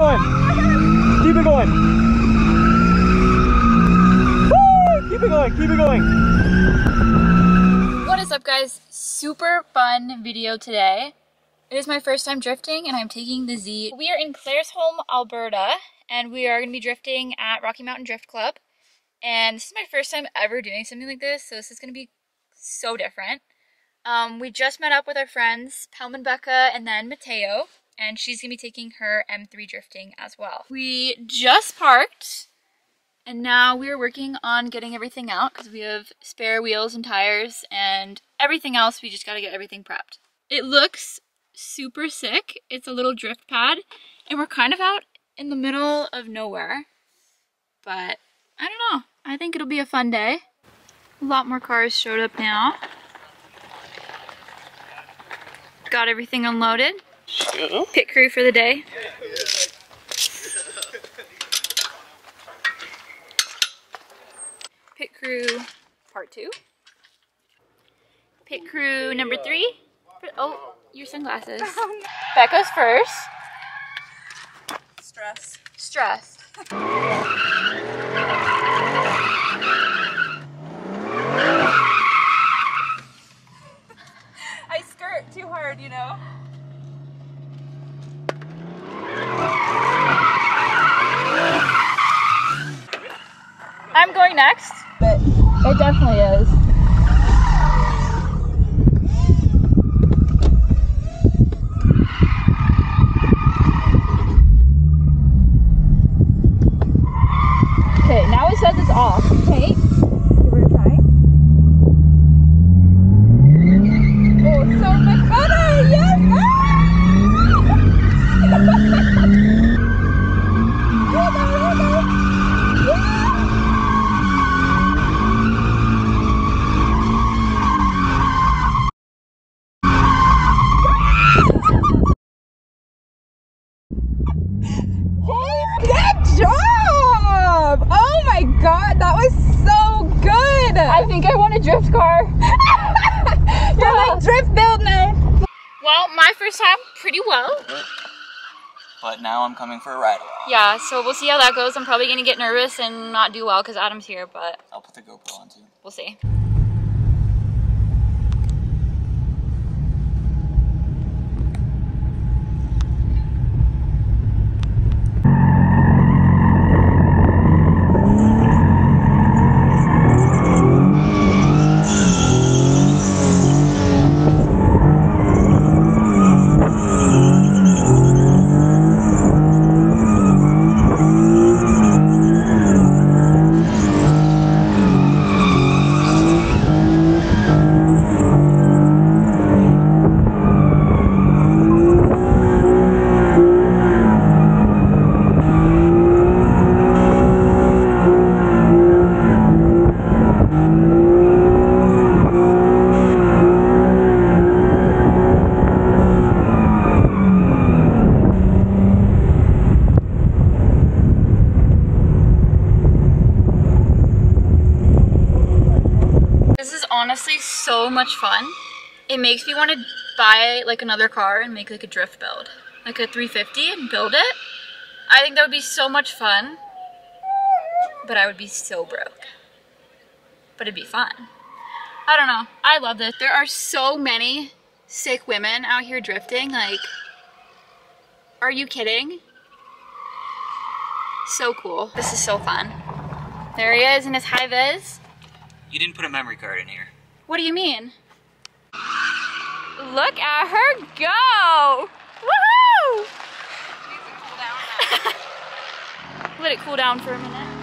going. Keep it going. Keep it going. Keep it going. What is up guys? Super fun video today. It is my first time drifting and I'm taking the Z. We are in Claresholm, Alberta and we are going to be drifting at Rocky Mountain Drift Club. And this is my first time ever doing something like this, so this is going to be so different. Um, we just met up with our friends, Pelman Becca and then Mateo, and she's to be taking her M3 drifting as well. We just parked and now we're working on getting everything out because we have spare wheels and tires and everything else. We just got to get everything prepped. It looks super sick. It's a little drift pad and we're kind of out in the middle of nowhere. But I don't know. I think it'll be a fun day. A lot more cars showed up now. Got everything unloaded. Pit crew for the day. Pit crew part two. Pit crew number three. Oh, your sunglasses. Oh, Becca's first. Stress. Stressed. I skirt too hard, you know? I'm going next. But it definitely is. Okay, now it says it's off. Okay. Give it a try. Oh, so much better! Yes! Good job! Oh my god, that was so good! I think I want a drift car. You're like drift build now. Well, my first time, pretty well. But now I'm coming for a ride along. Yeah, so we'll see how that goes. I'm probably gonna get nervous and not do well because Adam's here, but I'll put the GoPro on too. we'll see. Honestly so much fun. It makes me want to buy like another car and make like a drift build. Like a 350 and build it. I think that would be so much fun. But I would be so broke. But it'd be fun. I don't know. I love this. There are so many sick women out here drifting. Like, are you kidding? So cool. This is so fun. There he is in his high vis. You didn't put a memory card in here. What do you mean? Look at her go! Woohoo! Let it cool down for a minute.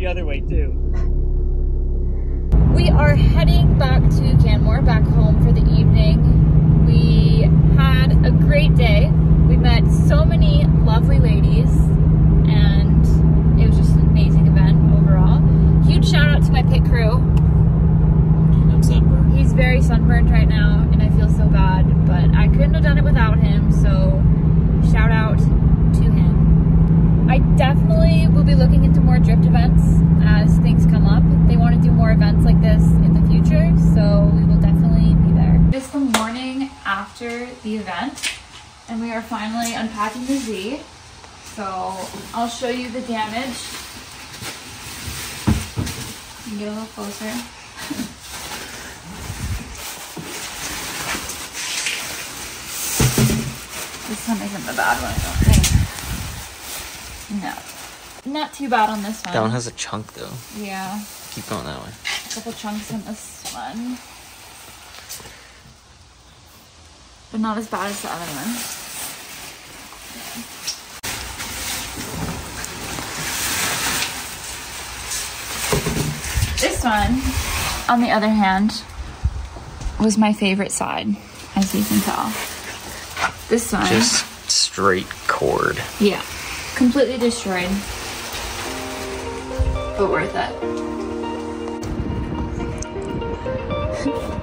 The other way too. We are heading back to Canmore, back home for the evening. We had a great day. We met so many lovely ladies, and it was just an amazing event overall. Huge shout out to my pit crew. I'm sunburned. He's very sunburned right now, and I feel so bad, but I couldn't have done it without him, so shout out to him. I definitely will be looking into more drift events as things come up. They want to do more events like this in the future, so we will definitely be there. It's the morning after the event, and we are finally unpacking the Z. So I'll show you the damage. You get a little closer. This one isn't the bad one, I don't think. No. Not too bad on this one. That one has a chunk though. Yeah. Keep going that way. A couple chunks in this one. but not as bad as the other one. This one, on the other hand, was my favorite side, as you can tell. This one. Just straight cord. Yeah, completely destroyed, but worth it.